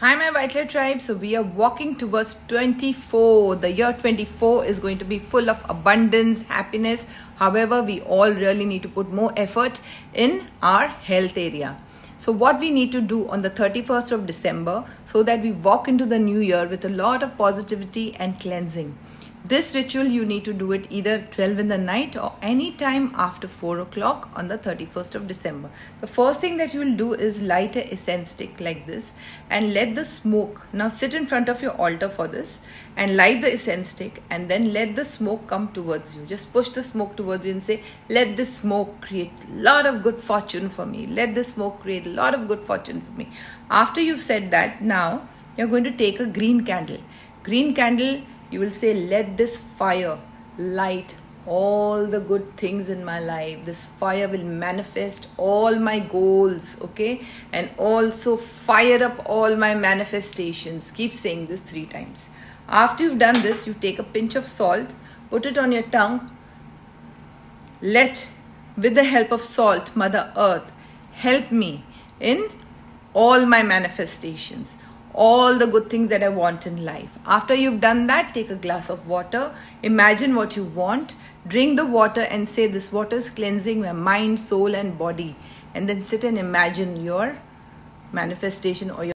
Hi, my Vital Tribe. So, we are walking towards 24. The year 24 is going to be full of abundance, happiness. However, we all really need to put more effort in our health area. So, what we need to do on the 31st of December so that we walk into the new year with a lot of positivity and cleansing. This ritual you need to do it either 12 in the night or any time after 4 o'clock on the 31st of December. The first thing that you will do is light a incense stick like this and let the smoke. Now sit in front of your altar for this and light the incense stick and then let the smoke come towards you. Just push the smoke towards you and say, let this smoke create a lot of good fortune for me. Let this smoke create a lot of good fortune for me. After you've said that, now you're going to take a green candle. Green candle you will say, Let this fire light all the good things in my life. This fire will manifest all my goals, okay? And also fire up all my manifestations. Keep saying this three times. After you've done this, you take a pinch of salt, put it on your tongue. Let, with the help of salt, Mother Earth, help me in all my manifestations all the good things that I want in life. After you've done that, take a glass of water, imagine what you want, drink the water, and say, This water is cleansing my mind, soul, and body. And then sit and imagine your manifestation or your